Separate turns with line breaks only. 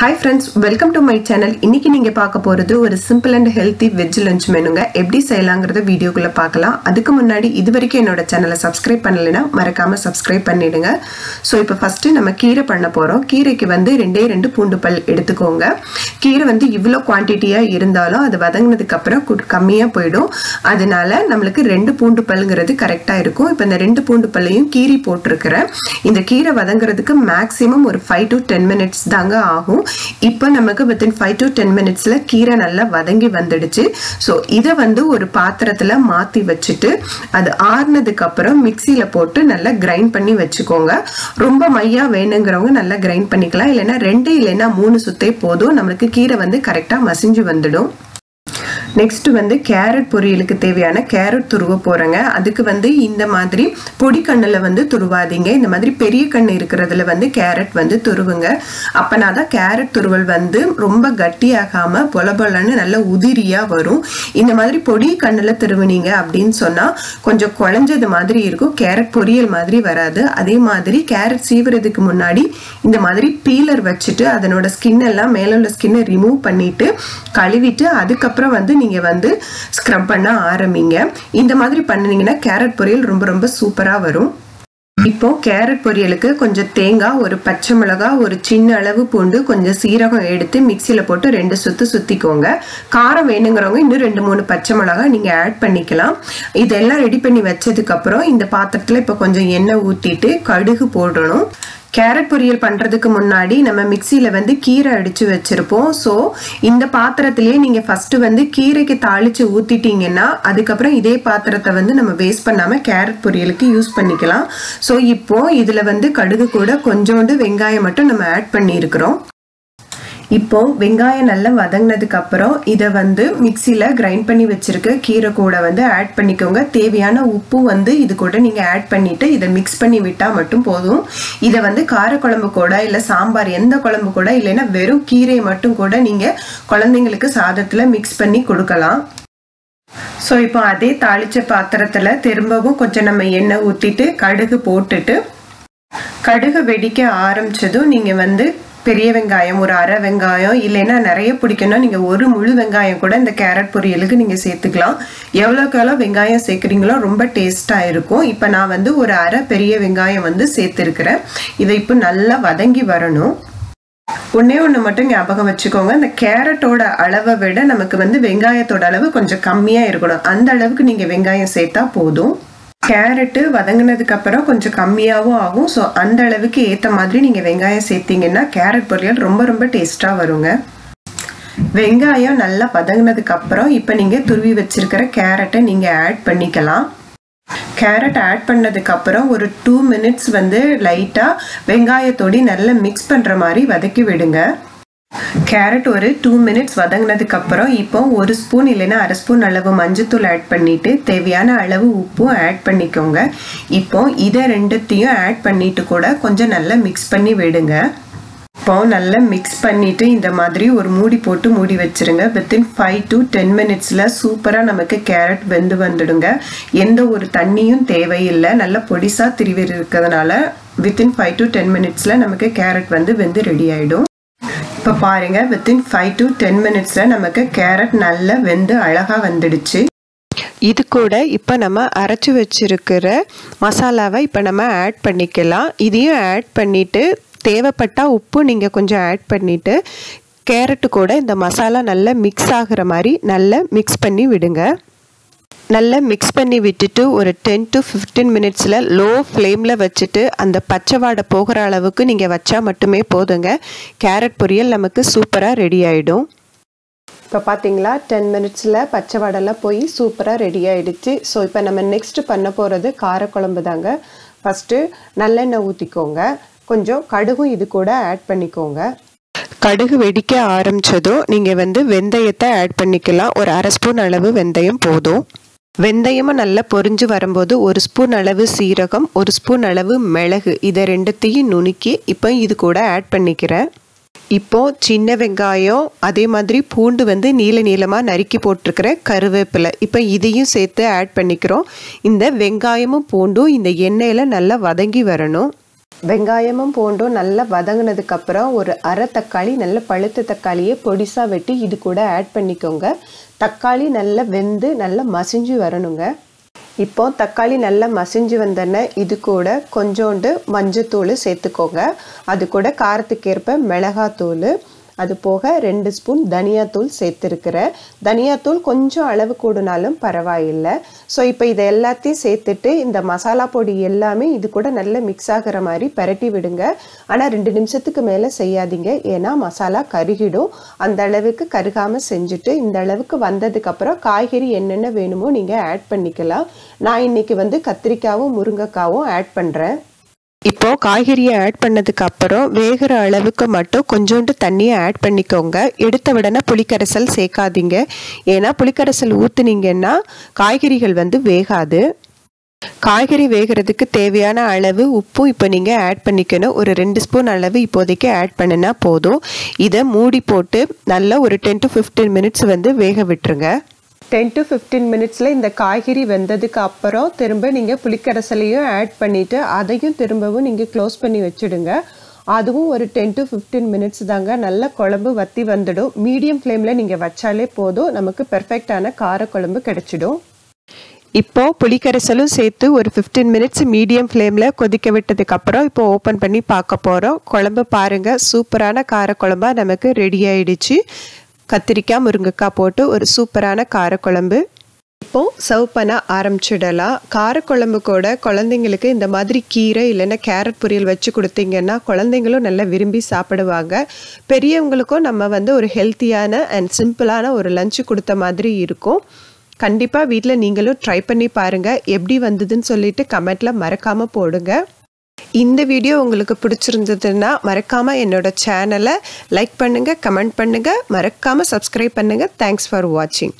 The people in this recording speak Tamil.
Hi friends welcome to my channel இன்னைக்கு நீங்கள் பார்க்க போகிறது ஒரு simple and healthy veg lunch மெனுங்க எப்படி செய்யலாங்கிறத வீடியோக்குள்ளே பார்க்கலாம். அதுக்கு முன்னாடி இது வரைக்கும் என்னோட சேனலை சப்ஸ்கிரைப் பண்ணலைன்னா மறக்காமல் சப்ஸ்கிரைப் பண்ணிடுங்க. ஸோ இப்போ ஃபஸ்ட்டு நம்ம கீரை பண்ண போகிறோம் கீரைக்கு வந்து ரெண்டே ரெண்டு பூண்டு பல் எடுத்துக்கோங்க. கீரை வந்து இவ்வளோ குவான்டிட்டியாக இருந்தாலும் அது வதங்கினதுக்கப்புறம் கு- போயிடும். அதனால நம்மளுக்கு ரெண்டு பூண்டு பல்ங்கிறது கரெக்டாக இருக்கும். இப்போ இந்த ரெண்டு பூண்டு பல்லையும் கீரி போட்டிருக்கிறேன். இந்த கீரை வதங்குறதுக்கு மேக்ஸிமம் ஒரு ஃபைவ் டு டென் மினிட்ஸ் தாங்க ஆகும். இப்போ நமக்கு வித்தின் ஃபைவ் டு டென் மினிட்ஸில் கீரை நல்லா வதங்கி வந்துடுச்சு. ஸோ இதை வந்து ஒரு பாத்திரத்தில் மாற்றி வச்சுட்டு அது ஆறுனதுக்கு அப்புறம் மிக்சியில் போட்டு நல்லா கிரைண்ட் பண்ணி வச்சுக்கோங்க. ரொம்ப மையாக வேணுங்கிறவங்க நல்லா கிரைண்ட் பண்ணிக்கலாம். இல்லைன்னா ரெண்டு இல்லைன்னா மூணு சுத்தே போதும். நம்மளுக்கு கீரை வந்து கரெக்டாக மசிஞ்சு வந்துடும். நெக்ஸ்ட் வந்து கேரட் பொரியலுக்கு தேவையான கேரட் துருவ போறேங்க. அதுக்கு வந்து இந்த மாதிரி பொடி கண்ணில் வந்து துருவாதீங்க. இந்த மாதிரி பெரிய கண் இருக்கிறதுல வந்து கேரட் வந்து துருவுங்க. அப்பனா தான் கேரட் துருவல் வந்து ரொம்ப கட்டியாகாம பொல பொலன்னு நல்ல உதிரியா வரும். இந்த மாதிரி பொடி கண்ணில் திருவுனீங்க அப்படின்னு சொன்னா கொஞ்சம் குழஞ்சது மாதிரி இருக்கும். கேரட் பொரியல் மாதிரி வராது. அதே மாதிரி கேரட் சீவுறதுக்கு முன்னாடி இந்த மாதிரி பீலர் வச்சுட்டு அதனோட ஸ்கின் எல்லாம் மேலே உள்ள ஸ்கின்னை ரிமூவ் பண்ணிட்டு கழுவிட்டு அதுக்கப்புறம் வந்து நீங்கள் வந்து ஸ்க்ரப் பண்ண ஆரம்பிங்க. இந்த மாதிரி பண்ணுனீங்கன்னா கேரட் பொரியல் ரொம்ப ரொம்ப சூப்பராக வரும். இப்போ கேரட் பொரியலுக்கு கொஞ்சம் தேங்காய் ஒரு பச்சை மிளகாய் ஒரு சின்ன அளவு பூண்டு கொஞ்சம் சீரகம் எடுத்து மிக்சியில் போட்டு ரெண்டு சுத்து சுத்திக்கோங்க. காரம் வேணுங்கிறவங்க இன்னும் ரெண்டு மூணு பச்சை மிளகாய் நீங்கள் ஆட் பண்ணிக்கலாம். இதெல்லாம் ரெடி பண்ணி வச்சதுக்கப்புறம் இந்த பாத்திரத்தில் இப்போ கொஞ்சம் எண்ணெய் ஊற்றிட்டு கடுகு போடணும். கேரட் பொரியல் பண்ணுறதுக்கு முன்னாடி நம்ம மிக்சியில் வந்து கீரை அடித்து வச்சுருப்போம். ஸோ இந்த பாத்திரத்திலே நீங்கள் ஃபஸ்ட்டு வந்து கீரைக்கு தாளித்து ஊற்றிட்டீங்கன்னா அதுக்கப்புறம் இதே பாத்திரத்தை வந்து நம்ம வேஸ்ட் பண்ணாமல் கேரட் பொரியலுக்கு யூஸ் பண்ணிக்கலாம். ஸோ இப்போ இதில் வந்து கடுகு கூட கொஞ்சோண்டு வெங்காயம் மட்டும் நம்ம ஆட் பண்ணியிருக்கிறோம். இப்போ வெங்காயம் நல்லா வதங்கினதுக்கு அப்புறம் இதை வந்து மிக்சியில் கிரைண்ட் பண்ணி வச்சிருக்க கீரை கூட வந்து ஆட் பண்ணிக்கோங்க. தேவையான உப்பு வந்து இது கூட நீங்கள் ஆட் பண்ணிவிட்டு இதை மிக்ஸ் பண்ணி விட்டால் மட்டும் போதும். இதை வந்து காரக்குழம்பு கூட இல்லை சாம்பார் எந்த குழம்பு கூட இல்லைன்னா வெறும் கீரையை மட்டும் கூட நீங்கள் குழந்தைங்களுக்கு சாதத்தில் மிக்ஸ் பண்ணி கொடுக்கலாம். ஸோ இப்போ அதே தாளிச்ச பாத்திரத்தில் திரும்பவும் கொஞ்சம் நம்ம எண்ணெய் ஊற்றிட்டு கடுகு போட்டுட்டு கடுகு வெடிக்க ஆரம்பித்ததும் நீங்கள் வந்து பெரிய வெங்காயம் ஒரு அரை வெங்காயம் இல்லைன்னா நிறைய பிடிக்கும்னா நீங்கள் ஒரு முழு வெங்காயம் கூட இந்த கேரட் பொரியலுக்கு நீங்கள் சேர்த்துக்கலாம். எவ்வளோக்கு எவ்வளோ வெங்காயம் சேர்க்குறீங்களோ ரொம்ப டேஸ்ட்டாக இருக்கும். இப்போ நான் வந்து ஒரு அரை பெரிய வெங்காயம் வந்து சேர்த்துருக்கிறேன். இதை இப்போ நல்லா வதங்கி வரணும். ஒன்றே ஒன்று மட்டும் ஞாபகம் வச்சுக்கோங்க. இந்த கேரட்டோட அளவை விட நமக்கு வந்து வெங்காயத்தோட அளவு கொஞ்சம் கம்மியாக இருக்கணும். அந்த அளவுக்கு நீங்கள் வெங்காயம் சேர்த்தா போதும். கேரட்டு வதங்கினதுக்கு அப்புறம் கொஞ்சம் கம்மியாகவும் ஆகும். ஸோ அந்த அளவுக்கு ஏற்ற மாதிரி நீங்கள் வெங்காயம் சேர்த்தீங்கன்னா கேரட் பொரியல் ரொம்ப ரொம்ப டேஸ்ட்டாக வருங்க. வெங்காயம் நல்லா வதங்கினதுக்கு அப்புறம் இப்போ நீங்கள் துருவி வச்சிருக்கிற கேரட்டை நீங்கள் ஆட் பண்ணிக்கலாம். கேரட் ஆட் பண்ணதுக்கப்புறம் ஒரு டூ மினிட்ஸ் வந்து லைட்டாக வெங்காயத்தோடி நல்லா மிக்ஸ் பண்ணுற மாதிரி வதக்கி விடுங்க. கேரட் ஒரு டூ மினிட்ஸ் வதங்கினதுக்கு அப்புறம் இப்போ ஒரு ஸ்பூன் இல்லைன்னா அரை ஸ்பூன் அளவு மஞ்சத்தூள் ஆட் பண்ணிட்டு தேவையான அளவு உப்பும் ஆட் பண்ணிக்கோங்க. இப்போ இதை ரெண்டுத்தையும் ஆட் பண்ணிட்டு கூட கொஞ்சம் நல்லா மிக்ஸ் பண்ணி விடுங்க. இப்போ நல்லா மிக்ஸ் பண்ணிட்டு இந்த மாதிரி ஒரு மூடி போட்டு மூடி வச்சிருங்க. வித்தின் ஃபைவ் டு டென் மினிட்ஸில் சூப்பராக நமக்கு கேரட் வெந்து வந்துடுங்க. எந்த ஒரு தண்ணியும் தேவையில்லை. நல்லா பொடிசாக திருவி இருக்கிறதுனால வித்தின் ஃபைவ் டு டென் மினிட்ஸில் நமக்கு கேரட் வந்து வெந்து ரெடி ஆகிடும் இப்போ பாருங்க வித்தின் ஃபைவ் டு டென் மினிட்ஸில் நமக்கு கேரட் நல்லா வெந்து அழகாக வந்துடுச்சு.
இது கூட இப்போ நம்ம அரைச்சி வச்சிருக்கிற மசாலாவை இப்போ நம்ம ஆட் பண்ணிக்கலாம். இதையும் ஆட் பண்ணிவிட்டு தேவைப்பட்டால் உப்பு நீங்கள் கொஞ்சம் ஆட் பண்ணிவிட்டு கேரட்டு கூட இந்த மசாலா நல்லா மிக்ஸ் ஆகிற மாதிரி நல்லா மிக்ஸ் பண்ணி விடுங்க. நல்லா மிக்ஸ் பண்ணி விட்டுட்டு ஒரு டென் டு ஃபிஃப்டீன் மினிட்ஸில் லோ ஃப்ளேமில் வச்சுட்டு அந்த பச்சை வாடை போகிற அளவுக்கு நீங்கள் வச்சா மட்டுமே போதுங்க. கேரட் பொரியல் நமக்கு சூப்பராக ரெடி ஆகிடும் இப்போ பார்த்தீங்களா டென் மினிட்ஸில் பச்சை வாடெல்லாம் போய் சூப்பராக ரெடி ஆகிடுச்சு ஸோ இப்போ நம்ம நெக்ஸ்ட்டு பண்ண போகிறது காரக்குழம்பு தாங்க. ஃபஸ்ட்டு நல்லெண்ணெய் ஊற்றிக்கோங்க கொஞ்சம் கடுகும் இது கூட ஆட் பண்ணிக்கோங்க. கடுகு வெடிக்க ஆரம்பிச்சதும் நீங்கள் வந்து வெந்தயத்தை ஆட் பண்ணிக்கலாம். ஒரு அரை ஸ்பூன் அளவு வெந்தயம் போதும். வெந்தயமும் நல்லா பொரிஞ்சு வரும்போது ஒரு ஸ்பூன் அளவு சீரகம் ஒரு ஸ்பூன் அளவு மிளகு. இதை ரெண்டுத்தையும் நுணுக்கி இப்போ இது கூட ஆட் பண்ணிக்கிறேன். இப்போது சின்ன வெங்காயம் அதே மாதிரி பூண்டு வந்து நீல நீளமாக நறுக்கி போட்டிருக்கிற கருவேப்பிலை. இப்போ இதையும் சேர்த்து ஆட் பண்ணிக்கிறோம். இந்த வெங்காயமும் பூண்டும் இந்த எண்ணெயில் நல்லா வதங்கி வரணும். வெங்காயமும் பூண்டும் நல்லா வதங்கினதுக்கப்புறம் ஒரு அரை தக்காளி நல்ல பழுத்த தக்காளியை பொடிசாக வெட்டி இது கூட ஆட் பண்ணிக்கோங்க. தக்காளி நல்லா வெந்து நல்லா மசிஞ்சு வரணுங்க. இப்போ தக்காளி நல்லா மசிஞ்சு வந்தோடனே இது கூட கொஞ்சோண்டு மஞ்சத்தூள் சேர்த்துக்கோங்க. அது கூட காரத்துக்கேற்ப மிளகாத்தூள் அது போக ரெண்டு ஸ்பூன் தனியாத்தூள் சேர்த்துருக்கிறேன் தனியாத்தூள் கொஞ்சம் அளவு கூடுனாலும் பரவாயில்லை. ஸோ இப்போ இதை எல்லாத்தையும் சேர்த்துட்டு இந்த மசாலா பொடி எல்லாமே இது கூட நல்லா மிக்ஸ் ஆகிற மாதிரி பரட்டி விடுங்க. ஆனால் ரெண்டு நிமிஷத்துக்கு மேலே செய்யாதீங்க. ஏன்னா மசாலா கருகிடும். அந்த அளவுக்கு கருகாமல் செஞ்சுட்டு இந்த அளவுக்கு வந்ததுக்கப்புறம் காய்கறி என்னென்ன வேணுமோ நீங்கள் ஆட் பண்ணிக்கலாம். நான் இன்னைக்கு வந்து கத்திரிக்காவும் முருங்கைக்காவும் ஆட் பண்ணுறேன் இப்போ காய்கறியை ஆட் பண்ணதுக்கு அப்புறம் வேகிற அளவுக்கு மட்டும் கொஞ்சோண்டு தண்ணியை ஆட் பண்ணிக்கோங்க. எடுத்த உடனே புளிக்கரைசல் சேர்க்காதீங்க. ஏன்னா புளிக்கரைசல் ஊற்றுனீங்கன்னா காய்கறிகள் வந்து வேகாது. காய்கறி வேகிறதுக்கு தேவையான அளவு உப்பு இப்போ நீங்கள் ஆட் பண்ணிக்கணும். ஒரு ரெண்டு ஸ்பூன் அளவு இப்போதைக்கு ஆட் பண்ணினா போதும். இதை மூடி போட்டு நல்லா ஒரு டென் டு ஃபிஃப்டீன் மினிட்ஸ் வந்து வேக விட்டுருங்க. டென் டு ஃபிஃப்டீன் மினிட்ஸில் இந்த காய்கறி வெந்ததுக்கு அப்புறம் திரும்ப நீங்கள் புளிக்கரைசலையும் ஆட் பண்ணிவிட்டு அதையும் திரும்பவும் நீங்கள் க்ளோஸ் பண்ணி வச்சுடுங்க. அதுவும் ஒரு டென் டு ஃபிஃப்டீன் மினிட்ஸ் தாங்க. நல்ல குழம்பு வத்தி வந்துடும். மீடியம் ஃப்ளேமில் நீங்கள் வச்சாலே போதும். நமக்கு பெர்ஃபெக்டான காரக்குழம்பு கிடச்சிடும். இப்போ புளிக்கரைசலும் சேர்த்து ஒரு ஃபிஃப்டீன் மினிட்ஸ் மீடியம் ஃப்ளேமில் கொதிக்க விட்டதுக்கப்புறம் இப்போ ஓப்பன் பண்ணி பார்க்க போகிறோம் குழம்பு பாருங்கள் சூப்பரான காரக்குழம்பா நமக்கு ரெடி ஆயிடுச்சு. கத்திரிக்காய் முருங்கைக்காய் போட்டு ஒரு சூப்பரான காரக்குழம்பு. இப்போ சர்வ் பண்ண ஆரம்பிச்சிடலாம். காரக்குழம்பு கூட குழந்தைங்களுக்கு இந்த மாதிரி கீரை இல்லைன்னா கேரட் பொரியல் வச்சு கொடுத்தீங்கன்னா குழந்தைங்களும் நல்லா விரும்பி சாப்பிடுவாங்க. பெரியவங்களுக்கும் நம்ம வந்து ஒரு ஹெல்த்தியான அண்ட் சிம்பிளான ஒரு லஞ்சு கொடுத்த மாதிரி இருக்கும். கண்டிப்பாக வீட்டில் நீங்களும் ட்ரை பண்ணி பாருங்கள் எப்படி வந்ததுன்னு சொல்லிட்டு கமெண்ட்டில் மறக்காமல் போடுங்க. இந்த வீடியோ உங்களுக்கு பிடிச்சிருந்ததுன்னா மறக்காமல் என்னோட சேனலை லைக் பண்ணுங்கள் கமெண்ட் பண்ணுங்கள் மறக்காமல் சப்ஸ்கிரைப் பண்ணுங்கள் தேங்க்ஸ் ஃபார் வாட்சிங்